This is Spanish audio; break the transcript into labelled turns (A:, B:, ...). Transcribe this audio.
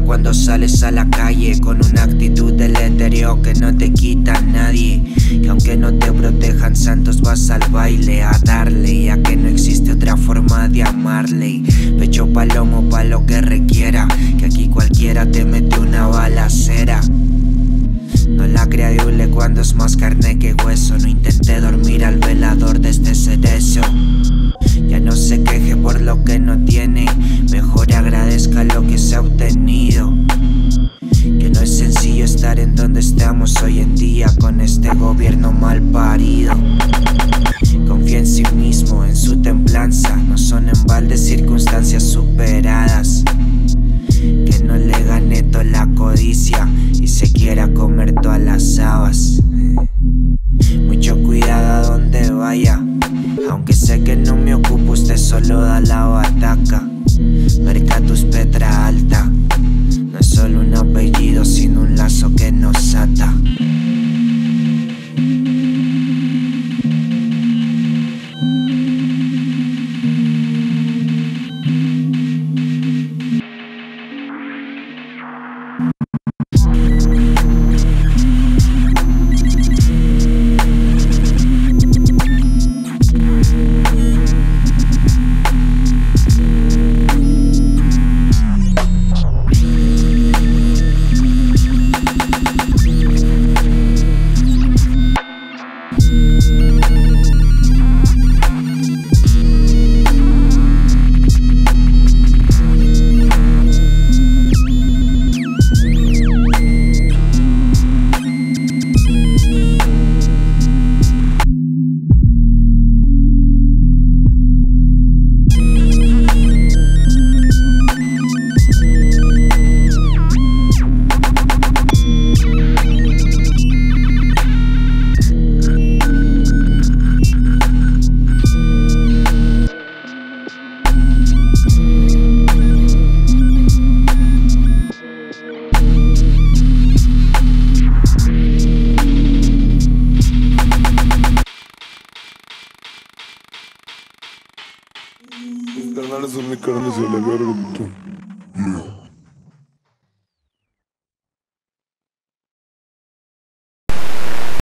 A: cuando sales a la calle con una actitud del etéreo que no te quita nadie. Que aunque no te protejan santos vas al baile a darle, ya que no existe otra forma de amarle. Pecho palomo pa' lo que requiera, que aquí cualquiera te mete una balacera. No la creíble cuando es más carne que hueso. No intenté dormir al velador de este cerezo. En balde circunstancias superadas. Que no le gane toda la codicia y se quiera comer todas las habas.
B: എന്താണ് സുനിക്കണമെന്ന് ചൊല്ലുക